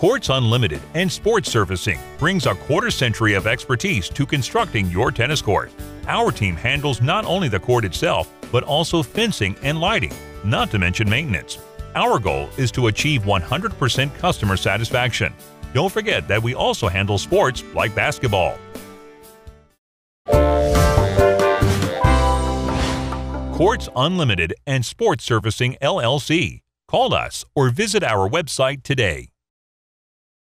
Courts Unlimited and Sports Surfacing brings a quarter century of expertise to constructing your tennis court. Our team handles not only the court itself, but also fencing and lighting, not to mention maintenance. Our goal is to achieve 100% customer satisfaction. Don't forget that we also handle sports like basketball. Courts Unlimited and Sports Surfacing LLC. Call us or visit our website today.